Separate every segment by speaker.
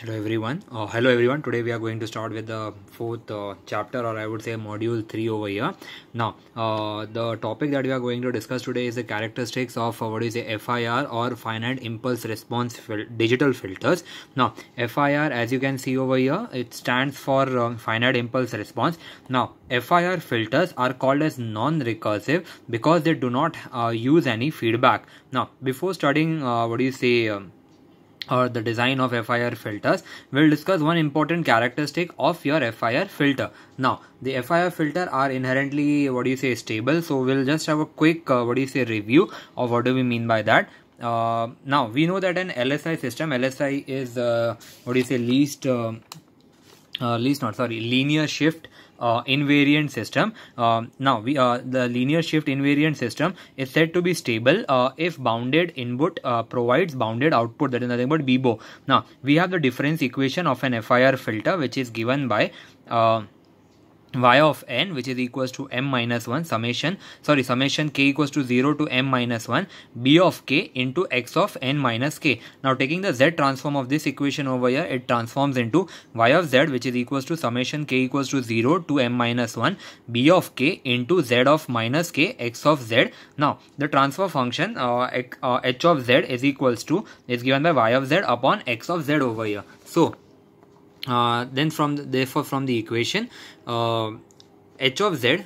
Speaker 1: Hello everyone. Uh, hello everyone. Today we are going to start with the fourth uh, chapter, or I would say module three over here. Now, uh, the topic that we are going to discuss today is the characteristics of uh, what is a FIR or finite impulse response fil- digital filters. Now, FIR, as you can see over here, it stands for um, finite impulse response. Now, FIR filters are called as non-recursive because they do not uh, use any feedback. Now, before studying, what do you say? Um, or the design of FIR filters, we'll discuss one important characteristic of your FIR filter. Now, the FIR filter are inherently, what do you say, stable. So, we'll just have a quick, uh, what do you say, review of what do we mean by that. Uh, now, we know that an LSI system, LSI is, uh, what do you say, least, uh, uh, least not, sorry, linear shift uh, invariant system. Uh, now, we uh, the linear shift invariant system is said to be stable uh, if bounded input uh, provides bounded output. That is nothing but BIBO. Now, we have the difference equation of an FIR filter, which is given by uh, y of n which is equals to m minus 1 summation sorry summation k equals to 0 to m minus 1 b of k into x of n minus k. Now taking the z transform of this equation over here it transforms into y of z which is equals to summation k equals to 0 to m minus 1 b of k into z of minus k x of z. Now the transfer function uh, uh, h of z is equals to is given by y of z upon x of z over here. So then from the, therefore from the equation uh, h of z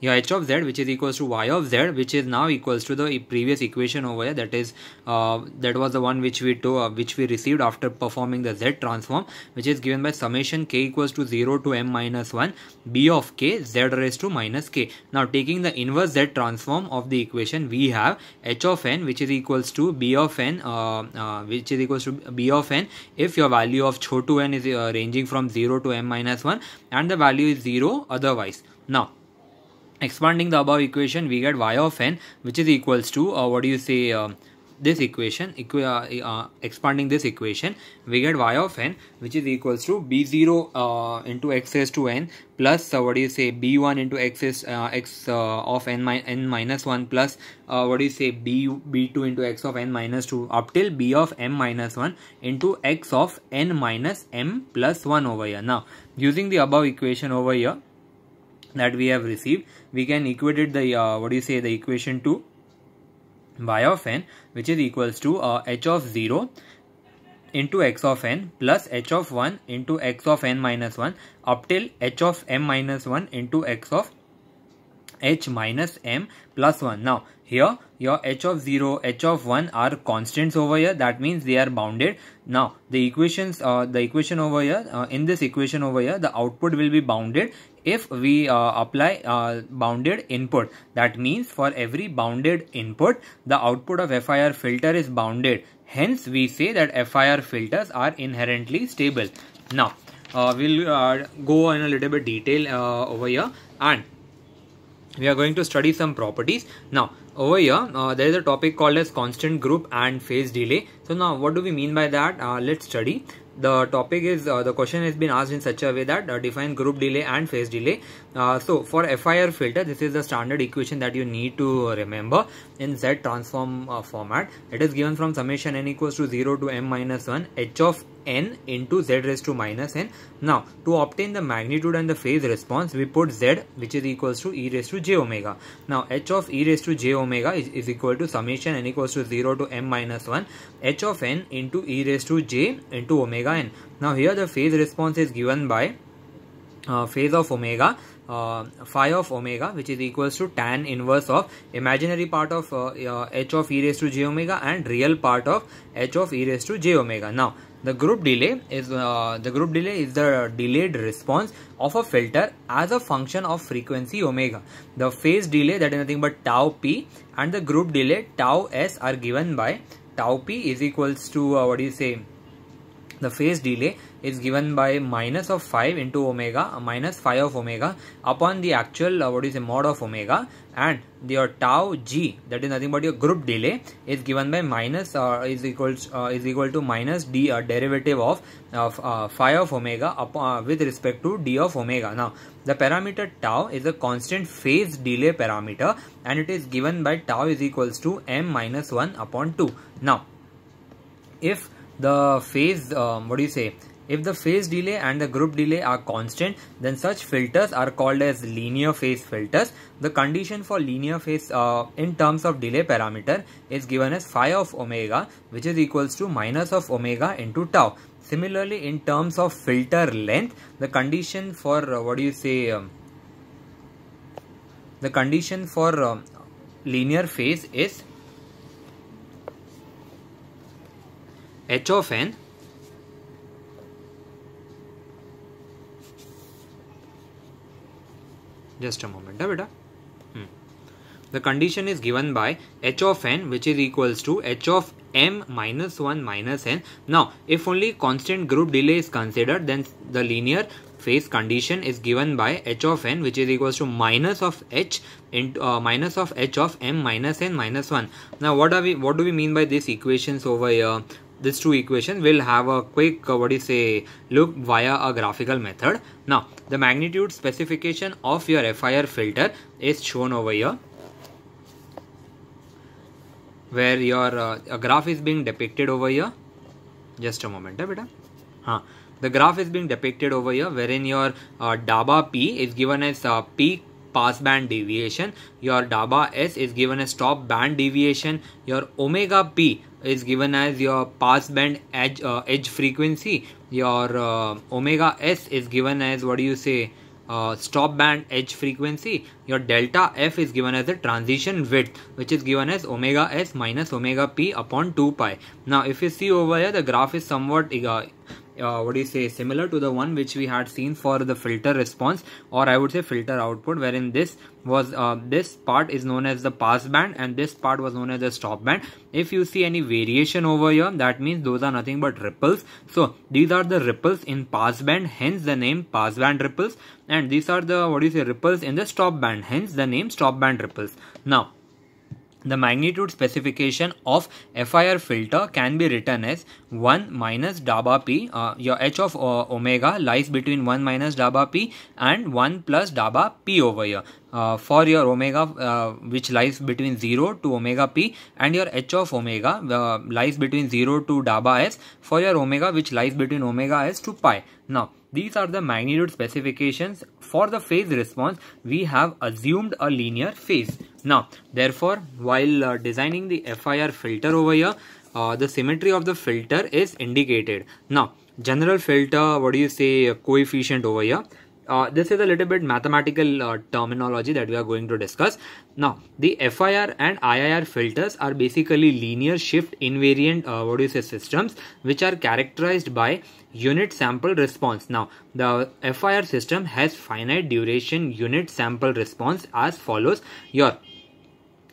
Speaker 1: your h of z which is equals to y of z which is now equals to the previous equation over here. That is uh, that was the one which we to uh, which we received after performing the z transform which is given by summation k equals to 0 to m minus 1 b of k z raised to minus k. Now taking the inverse z transform of the equation we have h of n which is equals to b of n uh, uh, which is equals to b of n. If your value of chotu n is uh, ranging from 0 to m minus 1 and the value is 0 otherwise. Now expanding the above equation we get y of n which is equals to uh, what do you say uh, this equation uh, uh, expanding this equation we get y of n which is equals to b0 uh, into x raised to n plus uh, what do you say b1 into x is x of n, mi n minus 1 plus what do you say b b2 into x of n minus 2 up till b of m minus 1 into x of n minus m plus 1 over here. Now using the above equation over here that we have received we can equate it the uh, what do you say the equation to y of n which is equals to uh, h of 0 into x of n plus h of 1 into x of n minus 1 up till h of m minus 1 into x of h minus m plus 1 now here your h of 0 h of 1 are constants over here. That means they are bounded. Now the equations uh, the equation over here uh, in this equation over here the output will be bounded if we uh, apply uh, bounded input that means for every bounded input the output of FIR filter is bounded. Hence we say that FIR filters are inherently stable. Now uh, we'll uh, go in a little bit detail uh, over here. And we are going to study some properties. Now over here uh, there is a topic called as constant group and phase delay. So now what do we mean by that? Uh, let's study the topic is uh, the question has been asked in such a way that uh, define group delay and phase delay. Uh, so for FIR filter this is the standard equation that you need to remember in Z transform uh, format. It is given from summation n equals to 0 to m minus 1 h of n into z raised to minus n. Now to obtain the magnitude and the phase response we put z which is equals to e raised to j omega. Now h of e raised to j omega is, is equal to summation n equals to 0 to m minus 1 h of n into e raised to j into omega n. Now here the phase response is given by uh, phase of omega uh, phi of omega which is equals to tan inverse of imaginary part of uh, uh, h of e raised to j omega and real part of h of e raised to j omega. Now the group delay is uh, the group delay is the delayed response of a filter as a function of frequency omega. The phase delay that is nothing but tau p and the group delay tau s are given by tau p is equals to uh, what do you say? The phase delay is given by minus of 5 into omega minus phi of omega upon the actual uh, what is the mod of omega and your tau g that is nothing but your group delay is given by minus uh, is equals uh, is equal to minus d uh, derivative of of uh, phi of omega upon, uh, with respect to d of omega. Now the parameter tau is a constant phase delay parameter and it is given by tau is equals to m minus 1 upon 2 now if the phase um, what do you say if the phase delay and the group delay are constant, then such filters are called as linear phase filters. The condition for linear phase uh, in terms of delay parameter is given as phi of omega which is equals to minus of omega into tau. Similarly, in terms of filter length, the condition for uh, what do you say? Um, the condition for um, linear phase is h of n just a moment beta? Hmm. the condition is given by h of n which is equals to h of m minus 1 minus n. Now if only constant group delay is considered then the linear phase condition is given by h of n which is equals to minus of h into uh, minus of h of m minus n minus 1 now what are we what do we mean by these equations over here these two equations will have a quick uh, what do you say look via a graphical method. Now the magnitude specification of your FIR filter is shown over here where your uh, graph is being depicted over here. Just a moment eh, huh. the graph is being depicted over here wherein your uh, DABA P is given as uh, peak passband deviation your DABA S is given as stop band deviation your omega P is given as your passband edge uh, edge frequency your uh, omega s is given as what do you say uh, stop band edge frequency your delta f is given as the transition width which is given as omega s minus omega p upon 2 pi. Now if you see over here the graph is somewhat uh, what do you say similar to the one which we had seen for the filter response or I would say filter output wherein this was uh, this part is known as the pass band and this part was known as the stop band. If you see any variation over here that means those are nothing but ripples. So these are the ripples in pass band hence the name pass band ripples. And these are the what do you say ripples in the stop band hence the name stop band ripples. Now the magnitude specification of FIR filter can be written as 1 minus DABA P. Uh, your H of uh, omega lies between 1 minus DABA P and 1 plus DABA P over here. Uh, for your omega uh, which lies between 0 to omega p and your h of omega uh, lies between 0 to DABA s for your omega which lies between omega s to pi. Now these are the magnitude specifications for the phase response we have assumed a linear phase. Now, therefore, while uh, designing the FIR filter over here, uh, the symmetry of the filter is indicated. Now, general filter, what do you say, coefficient over here? Uh, this is a little bit mathematical uh, terminology that we are going to discuss. Now, the FIR and IIR filters are basically linear shift invariant, uh, what do you say, systems, which are characterized by unit sample response. Now, the FIR system has finite duration unit sample response as follows. Your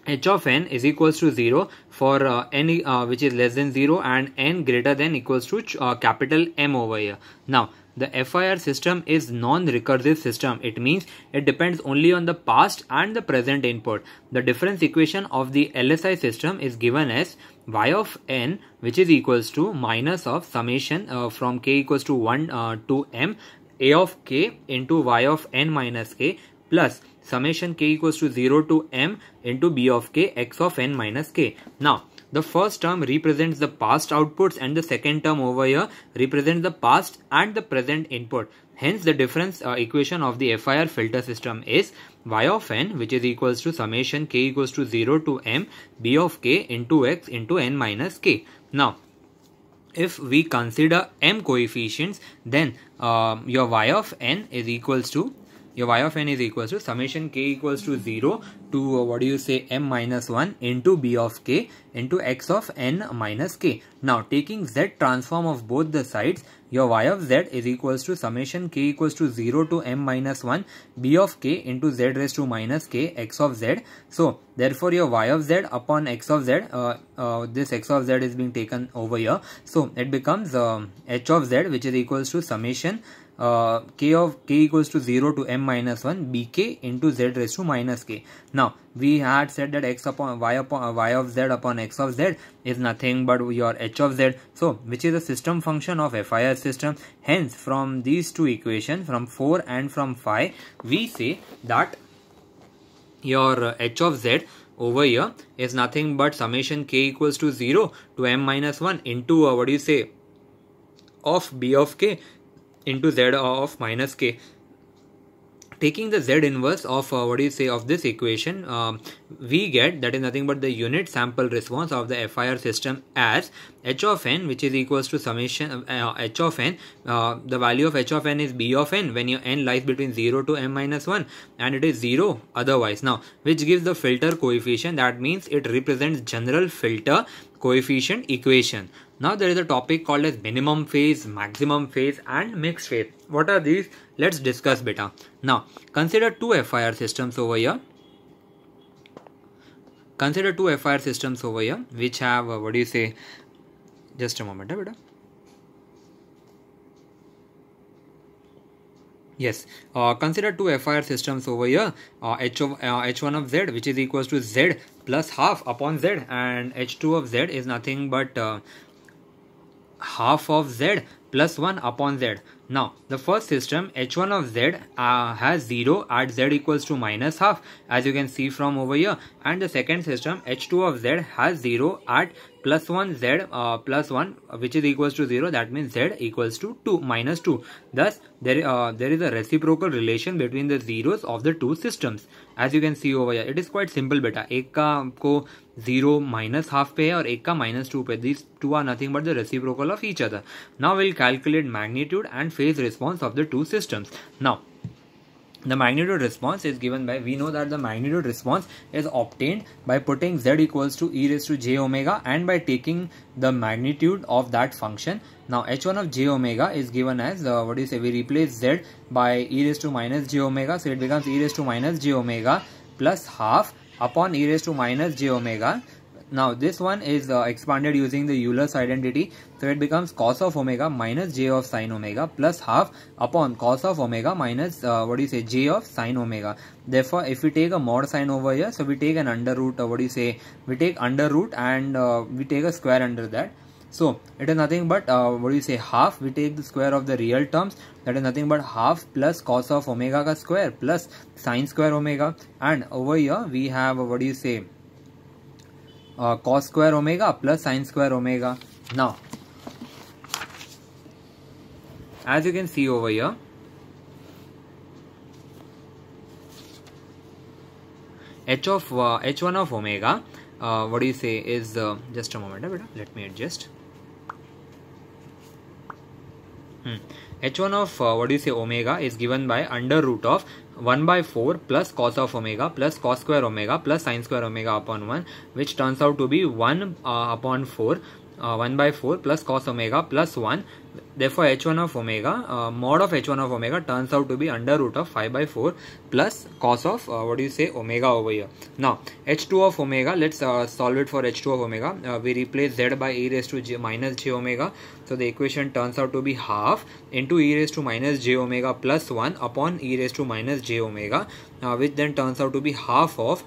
Speaker 1: h of n is equals to 0 for uh, n uh, which is less than 0 and n greater than equals to uh, capital M over here. Now the FIR system is non-recursive system. It means it depends only on the past and the present input. The difference equation of the LSI system is given as y of n which is equals to minus of summation uh, from k equals to 1 uh, to m a of k into y of n minus k plus summation k equals to 0 to m into b of k x of n minus k. Now, the first term represents the past outputs and the second term over here represents the past and the present input. Hence, the difference uh, equation of the FIR filter system is y of n which is equals to summation k equals to 0 to m b of k into x into n minus k. Now, if we consider m coefficients, then uh, your y of n is equals to your y of n is equals to summation k equals to 0 to uh, what do you say m minus 1 into b of k into x of n minus k. Now taking z transform of both the sides your y of z is equals to summation k equals to 0 to m minus 1 b of k into z raised to minus k x of z. So therefore your y of z upon x of z uh, uh, this x of z is being taken over here. So it becomes uh, h of z which is equals to summation k of k equals to 0 to m minus 1 bk into z raised to minus k. Now we had said that x upon y upon uh, y of z upon x of z is nothing but your h of z. So which is a system function of FIR system. Hence from these two equations from 4 and from 5 we say that your uh, h of z over here is nothing but summation k equals to 0 to m minus 1 into uh, what do you say of b of k into z of minus k. Taking the z inverse of uh, what do you say of this equation um, we get that is nothing but the unit sample response of the FIR system as h of n which is equals to summation uh, h of n. Uh, the value of h of n is b of n when your n lies between 0 to m minus 1 and it is 0 otherwise. Now which gives the filter coefficient that means it represents general filter coefficient equation now there is a topic called as minimum phase, maximum phase and mixed phase. What are these? Let's discuss beta. Now consider two FIR systems over here. Consider two FIR systems over here which have uh, what do you say? Just a moment, beta. Yes, uh, consider two FIR systems over here. Uh, H of uh, H1 of Z which is equals to Z plus half upon Z and H2 of Z is nothing but uh, half of z plus 1 upon z. Now, the first system h1 of z uh, has 0 at z equals to minus half as you can see from over here. And the second system h2 of z has 0 at plus 1 z uh, plus 1 which is equals to 0 that means z equals to 2 minus 2 thus there uh, there is a reciprocal relation between the zeros of the two systems as you can see over here it is quite simple beta एक का आपको zero minus half पे है और एक का minus two पे this two are nothing but the reciprocal of each other now will calculate magnitude and phase response of the two systems. Now, the magnitude response is given by we know that the magnitude response is obtained by putting z equals to e raised to j omega and by taking the magnitude of that function. Now h1 of j omega is given as uh, what do you say we replace z by e raised to minus j omega. So it becomes e raised to minus j omega plus half upon e raised to minus j omega now this one is uh, expanded using the Euler's identity. So it becomes cos of omega minus j of sine omega plus half upon cos of omega minus uh, what do you say j of sine omega. Therefore if we take a mod sign over here, so we take an under root, uh, what do you say, we take under root and uh, we take a square under that. So it is nothing but uh, what do you say half we take the square of the real terms that is nothing but half plus cos of omega square plus sine square omega and over here we have uh, what do you say uh, cos square omega plus sine square omega. Now, as you can see over here, h of uh, h1 of omega, uh, what do you say is uh, just a moment, let me adjust. Hmm. h1 of uh, what do you say omega is given by under root of 1 by 4 plus cos of omega plus cos square omega plus sine square omega upon 1 which turns out to be 1 uh, upon 4 uh, 1 by 4 plus cos omega plus 1 therefore h1 of omega uh, mod of h1 of omega turns out to be under root of 5 by 4 plus cos of uh, what do you say omega over here. Now h2 of omega let's uh, solve it for h2 of omega. Uh, we replace z by e raised to j minus j omega. So the equation turns out to be half into e raised to minus j omega plus 1 upon e raised to minus j omega uh, which then turns out to be half of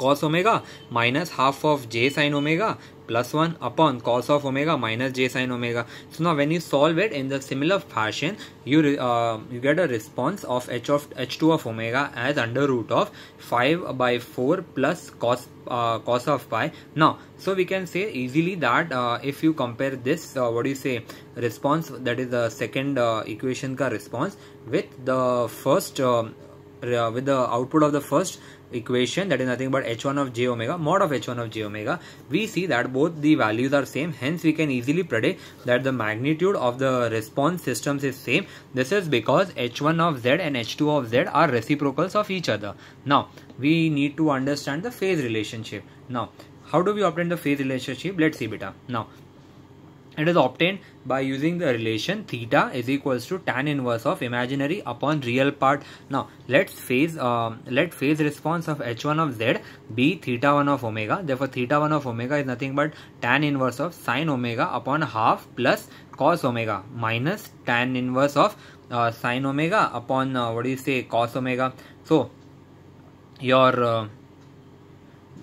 Speaker 1: cos omega minus half of j sine omega plus 1 upon cos of omega minus j sine omega. So now when you solve it in the similar fashion, you uh, you get a response of h of h2 of omega as under root of 5 by 4 plus cos uh, cos of pi. Now, so we can say easily that uh, if you compare this, uh, what do you say, response that is the second uh, equation ka response with the first um, with the output of the first equation that is nothing but h1 of j omega mod of h1 of j omega. We see that both the values are same hence we can easily predict that the magnitude of the response systems is same. This is because h1 of z and h2 of z are reciprocals of each other. Now we need to understand the phase relationship. Now how do we obtain the phase relationship? Let's see beta. Now it is obtained by using the relation theta is equals to tan inverse of imaginary upon real part. Now let's phase uh, let phase response of h1 of z be theta 1 of omega. Therefore theta 1 of omega is nothing but tan inverse of sine omega upon half plus cos omega minus tan inverse of uh, sine omega upon uh, what do you say cos omega. So your uh,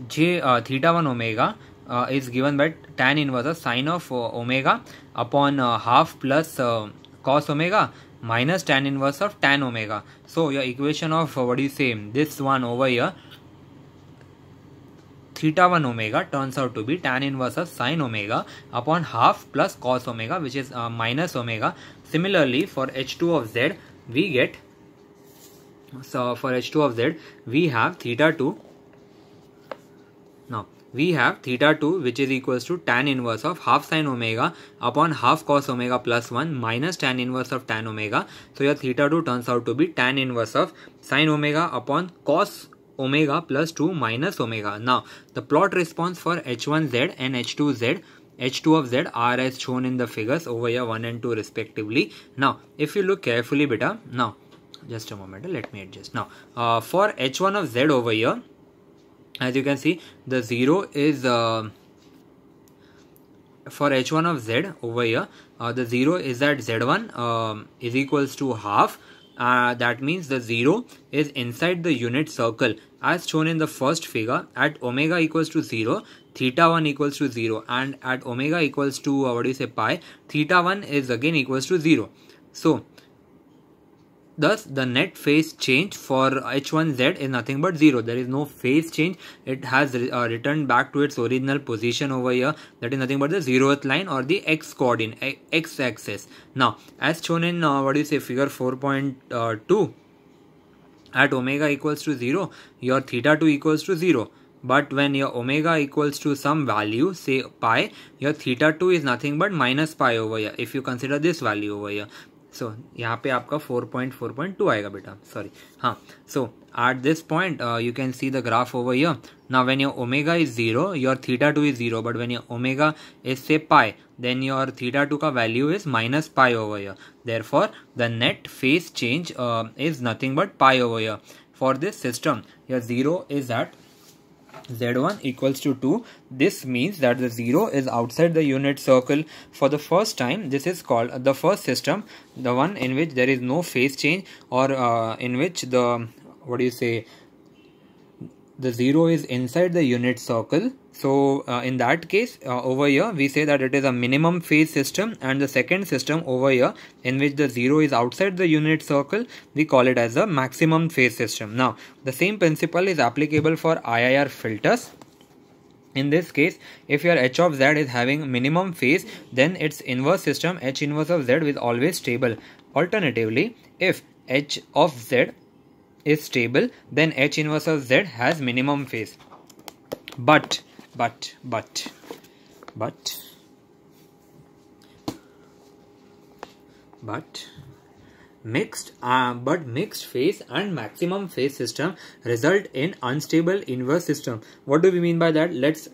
Speaker 1: j uh, theta 1 omega uh, is given by tan inverse of sine of uh, omega upon uh, half plus uh, cos omega minus tan inverse of tan omega. So your equation of what do you say this one over here theta 1 omega turns out to be tan inverse of sine omega upon half plus cos omega which is uh, minus omega. Similarly for h2 of z we get so for h2 of z we have theta 2 now we have theta 2 which is equals to tan inverse of half sine omega upon half cos omega plus 1 minus tan inverse of tan omega. So your theta 2 turns out to be tan inverse of sine omega upon cos omega plus 2 minus omega. Now the plot response for h1z and h2z h2 of z are as shown in the figures over here 1 and 2 respectively. Now if you look carefully beta now just a moment let me adjust now uh, for h1 of z over here as you can see the 0 is uh, for h1 of z over here uh, the 0 is that z1 um, is equals to half. Uh, that means the 0 is inside the unit circle. As shown in the first figure at omega equals to 0 theta 1 equals to 0 and at omega equals to uh, what do you say pi theta 1 is again equals to 0 so Thus, the net phase change for H1Z is nothing but 0. There is no phase change. It has uh, returned back to its original position over here. That is nothing but the zeroth line or the x coordinate, x axis. Now, as shown in uh, what do you say figure 4.2, at omega equals to 0, your theta 2 equals to 0 but when your omega equals to some value say pi your theta 2 is nothing but minus pi over here if you consider this value over here so यहाँ पे आपका 4.4.2 आएगा बेटा। Sorry हाँ। So at this point you can see the graph over your ना when your omega is zero your theta two is zero but when your omega is say pi then your theta two का value is minus pi over your therefore the net phase change is nothing but pi over your for this system your zero is at z1 equals to 2 this means that the 0 is outside the unit circle. For the first time this is called the first system the one in which there is no phase change or uh, in which the what do you say the 0 is inside the unit circle so uh, in that case uh, over here we say that it is a minimum phase system and the second system over here in which the 0 is outside the unit circle we call it as a maximum phase system. Now the same principle is applicable for IIR filters. In this case, if your h of z is having minimum phase, then its inverse system h inverse of z is always stable. Alternatively, if h of z is stable, then h inverse of z has minimum phase. But but but but but mixed uh, but mixed phase and maximum phase system result in unstable inverse system what do we mean by that let's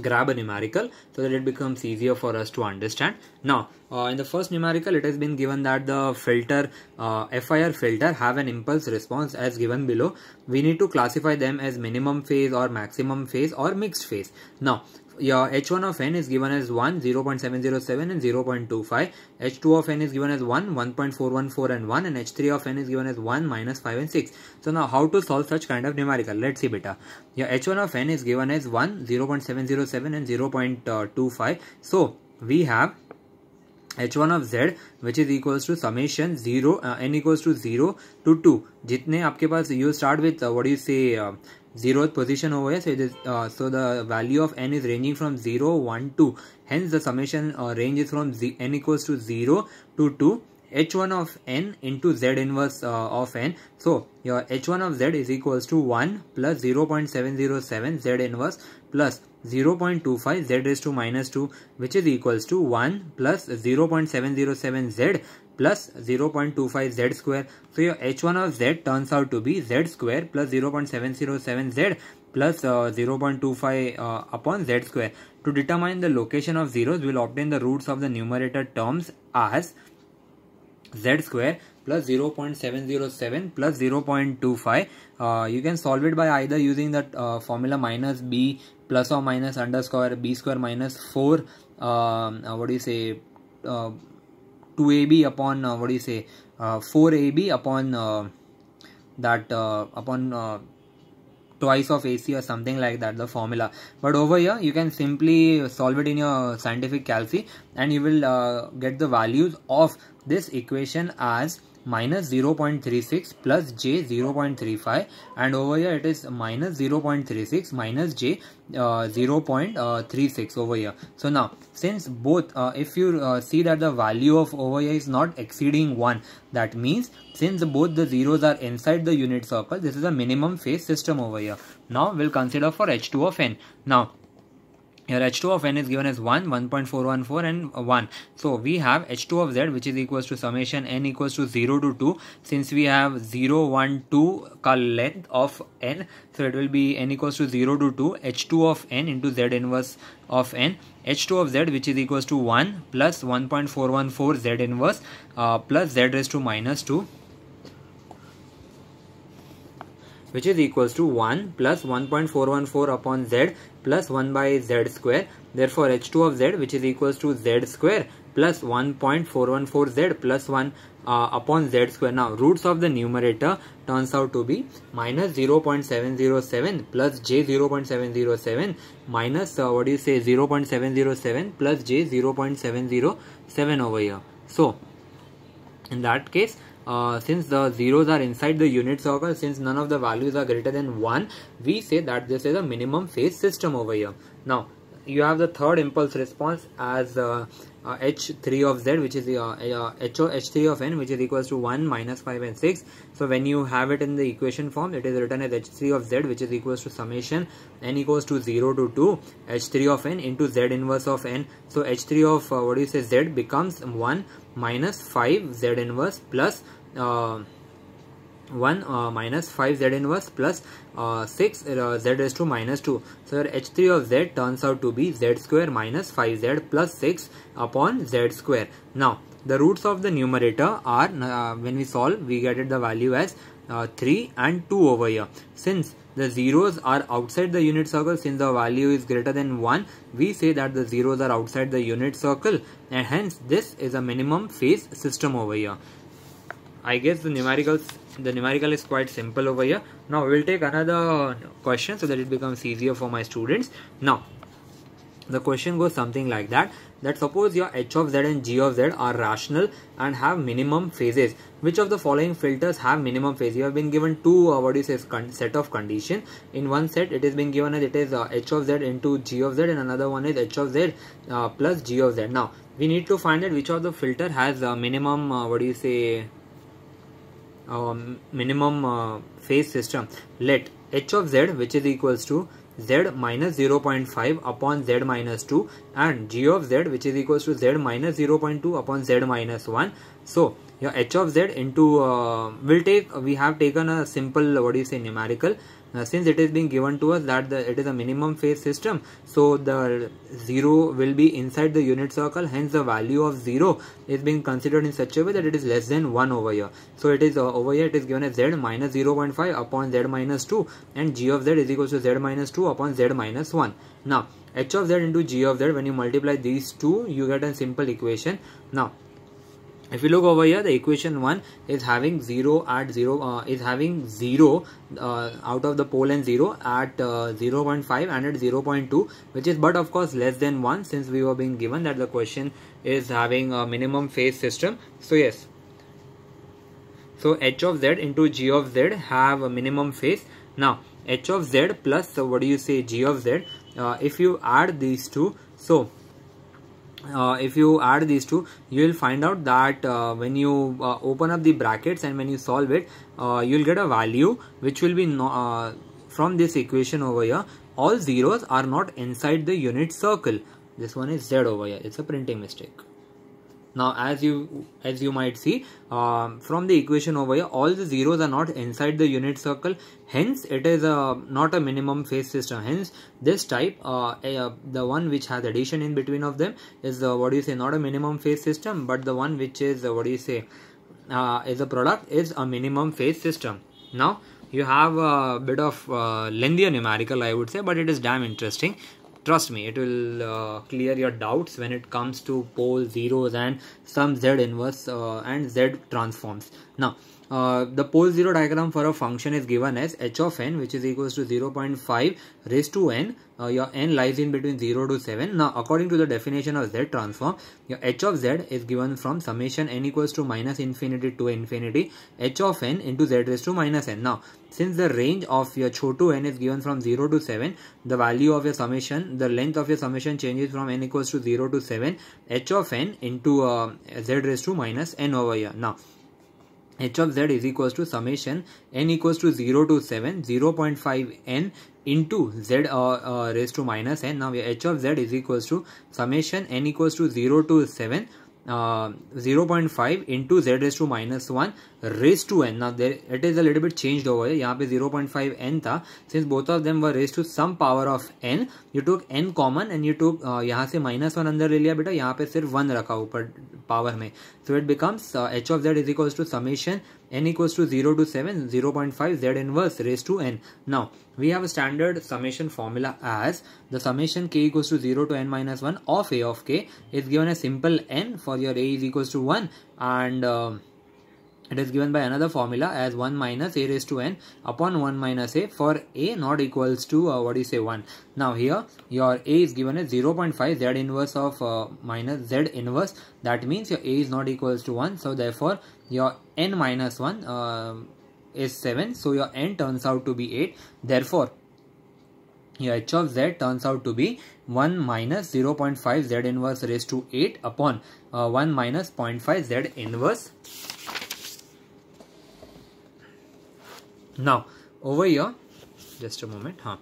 Speaker 1: grab a numerical so that it becomes easier for us to understand. Now, uh, in the first numerical, it has been given that the filter, uh, FIR filter have an impulse response as given below. We need to classify them as minimum phase or maximum phase or mixed phase. Now, your h1 of n is given as 1 0.707 and 0.25 h2 of n is given as 1 1.414 and 1 and h3 of n is given as 1 minus 5 and 6 so now how to solve such kind of numerical? Let's see beta. Your h1 of n is given as 1 0.707 and 0.25 so we have h1 of z which is equals to summation 0 uh, n equals to 0 to 2 jitne aapke paas you start with uh, what do you say uh, zeroth position over here so it is uh, so the value of n is ranging from 0 1 2 hence the summation uh, range is from z n equals to 0 to 2 h1 of n into z inverse uh, of n. So your h1 of z is equals to 1 plus 0 0.707 z inverse plus 0.25 z raised to minus 2 which is equals to 1 plus 0.707 z plus 0.25 z square. So your h1 of z turns out to be z square plus 0.707 z plus uh, 0.25 uh, upon z square. To determine the location of zeros, we will obtain the roots of the numerator terms as z square plus 0.707 plus 0.25 uh, you can solve it by either using that uh, formula minus b plus or minus underscore b square minus 4 um, uh, what do you say uh, 2ab upon uh, what do you say 4ab upon that upon twice of AC or something like that the formula. But over here you can simply solve it in your scientific calci and you will uh, get the values of this equation as minus 0.36 plus j 0.35 and over here it is minus 0.36 minus j uh, 0.36 over here. So now since both uh, if you uh, see that the value of over here is not exceeding 1 that means since both the zeros are inside the unit circle this is a minimum phase system over here. Now we'll consider for h2 of n. Now here h2 of n is given as 1 1.414 and 1 so we have h2 of z which is equals to summation n equals to 0 to 2 since we have 0 1 2 ka length of n so it will be n equals to 0 to 2 h2 of n into z inverse of n. H2 of z which is equals to 1 plus 1.414 z inverse uh, plus z raised to minus 2 which is equals to 1 plus 1.414 upon z plus 1 by z square. Therefore, h2 of z which is equals to z square plus 1.414 z plus 1 uh, upon z square. Now, roots of the numerator turns out to be minus 0.707 plus j 0.707 minus uh, what do you say 0.707 plus j 0.707 over here. So, in that case, uh, since the zeros are inside the unit circle since none of the values are greater than 1 we say that this is a minimum phase system over here. Now you have the third impulse response as uh, uh, h3 of z which is the uh, uh, h h3 of n which is equals to 1 minus 5 and 6 so when you have it in the equation form it is written as h3 of z which is equals to summation n equals to 0 to 2 h3 of n into z inverse of n. So h3 of uh, what do you say z becomes 1 minus 5 z inverse plus 1 uh, minus 5 z inverse plus uh, 6 uh, z raised to minus 2 so your h3 of z turns out to be z square minus 5z plus 6 upon z square. Now the roots of the numerator are uh, when we solve we get it the value as uh, 3 and 2 over here. Since the zeros are outside the unit circle since the value is greater than 1 we say that the zeros are outside the unit circle and hence this is a minimum phase system over here I guess the numericals the numerical is quite simple over here. Now we will take another question so that it becomes easier for my students. Now the question goes something like that that suppose your h of z and g of z are rational and have minimum phases which of the following filters have minimum phase you have been given two uh, what is this set of condition in one set it is being given as it is uh, h of z into g of z and another one is h of z uh, plus g of z now we need to find out which of the filter has uh, minimum uh, what do you say um, minimum uh, phase system. Let h of z which is equals to z minus 0.5 upon z minus 2 and g of z which is equals to z minus 0.2 upon z minus 1 so your h of z into uh, will take we have taken a simple what do you say numerical uh, since it is being given to us that the, it is a minimum phase system so the 0 will be inside the unit circle hence the value of 0 is being considered in such a way that it is less than 1 over here. So it is uh, over here it is given as z minus 0.5 upon z minus 2 and g of z is equal to z minus 2 upon z minus 1 now h of z into g of z when you multiply these two you get a simple equation. Now if you look over here the equation 1 is having 0 at 0 uh, is having 0 uh, out of the pole and 0 at uh, 0.5 and at 0.2 which is but of course less than 1 since we were being given that the question is having a minimum phase system. So yes. So h of z into g of z have a minimum phase. Now h of z plus so what do you say g of z? Uh, if you add these two so uh, if you add these two you will find out that uh, when you uh, open up the brackets and when you solve it uh, you'll get a value which will be no, uh, from this equation over here. All zeros are not inside the unit circle. This one is z over here. It's a printing mistake now as you as you might see um, from the equation over here all the zeros are not inside the unit circle. Hence it is a not a minimum phase system. Hence this type uh, uh, the one which has addition in between of them is uh, what do you say not a minimum phase system but the one which is uh, what do you say uh, is a product is a minimum phase system. Now you have a bit of lengthier numerical i would say but it is damn interesting trust me it will uh, clear your doubts when it comes to pole zeros and some z inverse uh, and z transforms. Now uh, the pole zero diagram for a function is given as h of n which is equals to 0.5 raised to n. Uh, your n lies in between 0 to 7 now according to the definition of z transform your h of z is given from summation n equals to minus infinity to infinity h of n into z raised to minus n. Now since the range of your chotu n is given from 0 to 7 the value of your summation the length of your summation changes from n equals to 0 to 7 h of n into uh, z raised to minus n over here. Now H of Z is equal to summation N equal to zero to seven zero point five N in to Z raise to minus N ना H of Z is equal to summation N equal to zero to seven zero point five in to Z raise to minus one raise to N ना it is at bit change हो गए यहाँ पे zero point five N था. Since both of them were to some power of N you took N common and you took यहाँ से minus one अंदर ले लिया बेटा. यहाँ पे सिर्फ़ वन रखा ऊपर पावर में. So it becomes uh, h of z is equals to summation n equals to 0 to 7 0.5 z inverse raised to n. Now we have a standard summation formula as the summation k equals to 0 to n minus 1 of a of k is given as simple n for your a is equals to 1 and uh, it is given by another formula as 1 minus a raised to n upon 1 minus a for a not equals to uh, what do you say 1 now here your a is given as 0.5 z inverse of uh, minus z inverse. That means your a is not equals to 1 so therefore your n minus 1 uh, is 7 so your n turns out to be 8 therefore your h of z turns out to be 1 minus 0.5 z inverse raised to 8 upon uh, 1 minus 0.5 z inverse now over here just a moment huh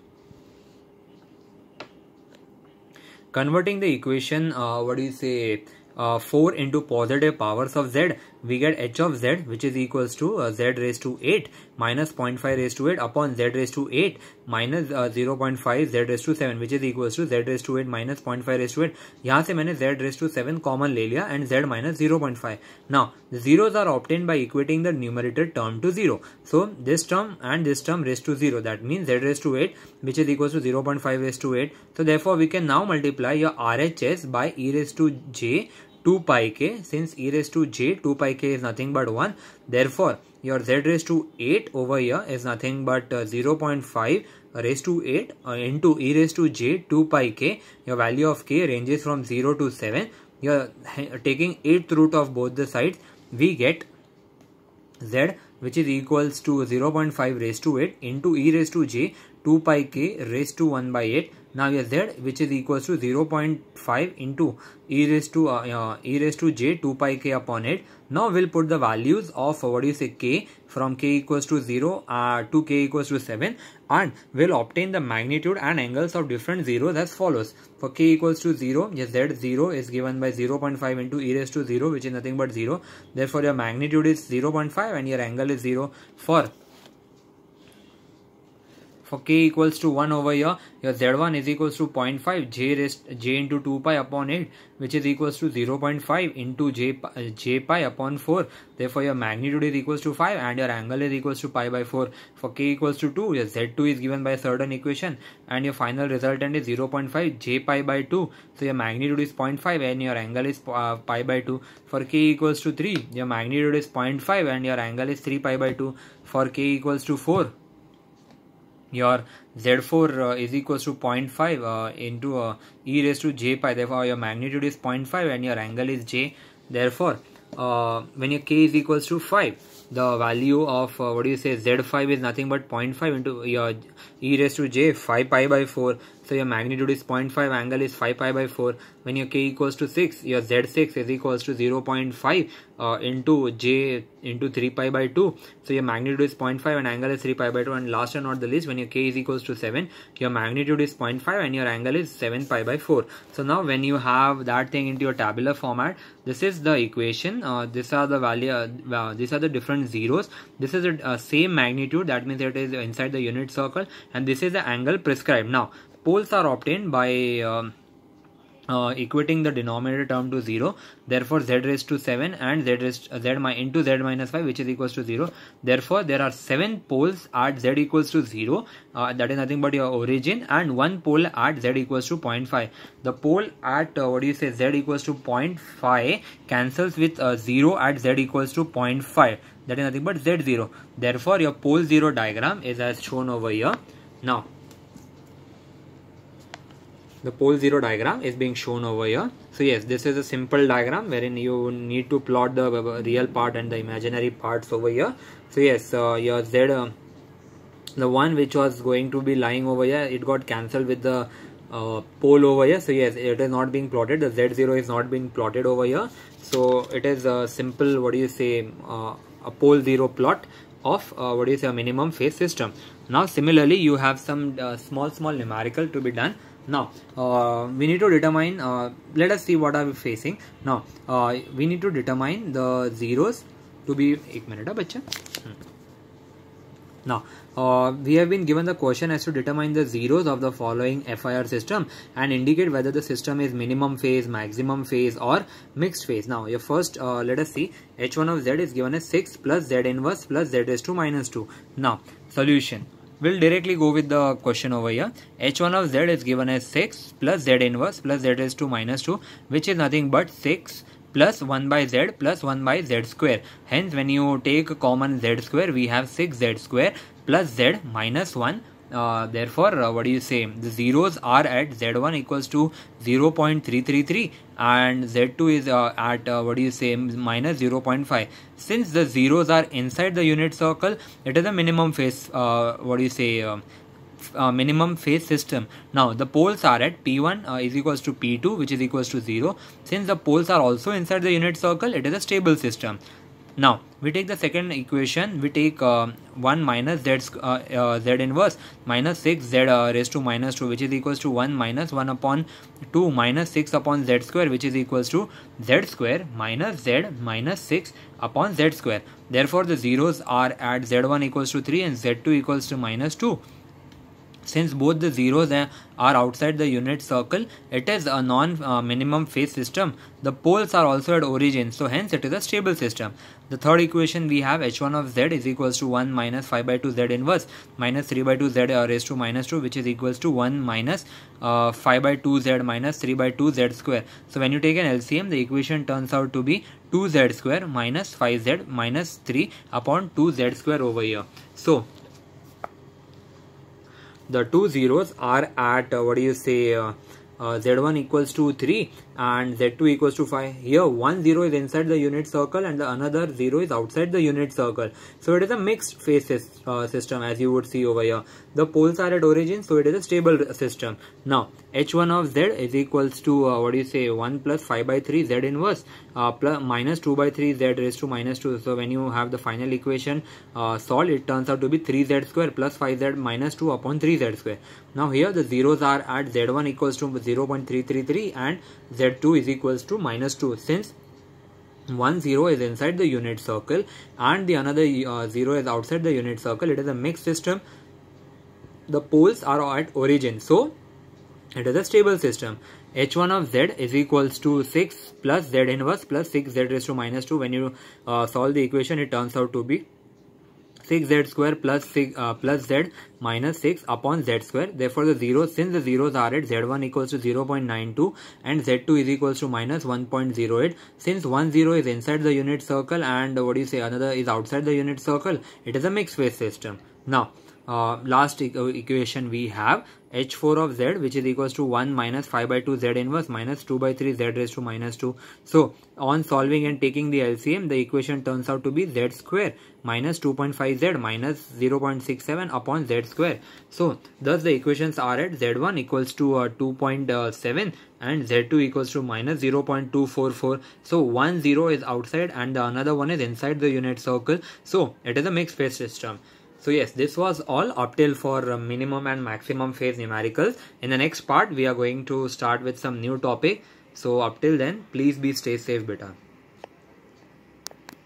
Speaker 1: converting the equation uh, what do you say uh, 4 into positive powers of z we get h of z which is equals to uh, z raised to 8 minus 0.5 raised to 8 upon z raised to 8 minus uh, 0.5 z raised to 7 which is equals to z raised to 8 minus 0.5 raised to 8 यहाँ से मैंने z raised to 7 common ले लिया and z minus 0.5 now the zeros are obtained by equating the numerator term to 0 so this term and this term raised to 0 that means z raised to 8 which is equals to 0.5 raised to 8 so therefore we can now multiply your RHS by e raised to j 2 pi k since e raised to j 2 pi k is nothing but 1 therefore your z raised to 8 over here is nothing but uh, 0.5 raised to 8 uh, into e raised to j 2 pi k your value of k ranges from 0 to 7 you're taking 8th root of both the sides we get z which is equals to 0.5 raised to 8 into e raised to j 2 pi k raised to 1 by 8 now your z which is equals to 0.5 into e raised to uh, uh, e raised to j 2 pi k upon it. Now we'll put the values of uh, what do you say k from k equals to 0 uh, to k equals to 7 and we'll obtain the magnitude and angles of different zeros as follows. For k equals to 0 your z 0 is given by 0.5 into e raised to 0 which is nothing but 0 therefore your magnitude is 0.5 and your angle is 0 for for k equals to 1 over here your z1 is equals to 0.5 j raised j into 2 pi upon 8 which is equals to 0.5 into j j pi upon 4 therefore your magnitude is equals to 5 and your angle is equals to pi by 4 for k equals to 2 your z2 is given by a certain equation and your final resultant is 0.5 j pi by 2 so your magnitude is 0.5 and your angle is uh, pi by 2 for k equals to 3 your magnitude is 0.5 and your angle is 3 pi by 2 for k equals to 4 your z4 uh, is equals to 0.5 uh, into uh, e raised to j pi. Therefore your magnitude is 0.5 and your angle is j. Therefore uh, when your k is equals to 5 the value of uh, what do you say z5 is nothing but 0.5 into your e raised to j 5 pi by 4 so your magnitude is 0.5 angle is 5 pi by 4 when your k equals to 6 your z6 is equals to 0.5 uh, into j into 3 pi by 2 so your magnitude is 0.5 and angle is 3 pi by 2 and last and not the least when your k is equals to 7 your magnitude is 0.5 and your angle is 7 pi by 4 so now when you have that thing into your tabular format this is the equation. Uh, these are the value uh, these are the different zeros. This is uh, same magnitude. That means it is inside the unit circle. And this is the angle prescribed. Now poles are obtained by um, uh, equating the denominator term to 0 therefore z raised to 7 and z raised uh, z into z minus 5 which is equals to 0 therefore there are 7 poles at z equals to 0 uh, that is nothing but your origin. And one pole at z equals to 0.5 the pole at uh, what do you say z equals to 0.5 cancels with uh, 0 at z equals to 0.5 that is nothing but z0 therefore your pole 0 diagram is as shown over here. Now the pole 0 diagram is being shown over here. So yes this is a simple diagram wherein you need to plot the real part and the imaginary parts over here. So yes uh, your z uh, the one which was going to be lying over here it got cancelled with the uh, pole over here. So yes it is not being plotted. The z0 is not being plotted over here. So it is a simple what do you say uh, a pole 0 plot of uh, what is a minimum phase system. Now similarly you have some uh, small small numerical to be done now uh, we need to determine uh, let us see what are we facing now uh, we need to determine the zeros to be ek minute bacha hmm. now uh, we have been given the question as to determine the zeros of the following FIR system and indicate whether the system is minimum phase, maximum phase or mixed phase. Now, your first, uh, let us see, h1 of z is given as 6 plus z inverse plus z is 2 minus 2. Now, solution we'll directly go with the question over here. H1 of z is given as 6 plus z inverse plus z is 2 minus 2 which is nothing but 6 plus 1 by z plus 1 by z square. Hence when you take common z square we have 6z square plus z minus 1 uh, therefore uh, what do you say the zeros are at z1 equals to 0 0.333 and z2 is uh, at uh, what do you say minus 0 0.5 since the zeros are inside the unit circle it is a minimum phase uh, what do you say uh, uh, minimum phase system. Now the poles are at P1 uh, is equals to P2 which is equals to 0. Since the poles are also inside the unit circle it is a stable system. Now we take the second equation. We take uh, 1 minus z, uh, uh, z inverse minus 6 z uh, raised to minus 2 which is equals to 1 minus 1 upon 2 minus 6 upon z square which is equals to z square minus z minus 6 upon z square. Therefore the zeros are at z1 equals to 3 and z2 equals to minus 2 since both the zeros are outside the unit circle it is a non minimum phase system. The poles are also at origin so hence it is a stable system the third equation we have h1 of z is equals to 1 minus 5 by 2 z inverse. Minus 3 by 2 z uh, raised to minus 2 which is equals to 1 minus uh, 5 by 2 z minus 3 by 2 z square. So when you take an LCM the equation turns out to be 2 z square minus 5 z minus 3 upon 2 z square over here. So the two zeros are at uh, what do you say uh, uh, z1 equals to 3 and z2 equals to 5 here one zero is inside the unit circle and the another zero is outside the unit circle. So it is a mixed phase uh, system as you would see over here. The poles are at origin so it is a stable system. Now h1 of z is equals to uh, what do you say 1 plus 5 by 3 z inverse uh, plus minus 2 by 3 z raised to minus 2 so when you have the final equation uh, solved it turns out to be 3z square plus 5z minus 2 upon 3z square. Now here the zeros are at z1 equals to 0.333 and z z2 is equals to minus 2 since one zero is inside the unit circle and the another uh, zero is outside the unit circle it is a mixed system. The poles are at origin. So it is a stable system. H1 of z is equals to 6 plus z inverse plus 6 z raised to minus 2 when you uh, solve the equation it turns out to be 6z square plus 6 uh, plus z minus 6 upon z square. Therefore the zeros since the zeros are at z1 equals to 0.92 and z2 is equals to minus 1.08 since one zero is inside the unit circle and what do you say another is outside the unit circle it is a mixed phase system. Now uh, last e equation we have h4 of z which is equals to 1 minus 5 by 2 z inverse minus 2 by 3 z raised to minus 2 so on solving and taking the LCM the equation turns out to be z square minus 2.5 z minus 0.67 upon z square. So thus the equations are at z1 equals to uh, 2.7 and z2 equals to minus 0.244 so one zero is outside and the another one is inside the unit circle. So it is a mixed phase system so yes, this was all up till for uh, minimum and maximum phase numericals. In the next part, we are going to start with some new topic. So up till then, please be stay safe beta.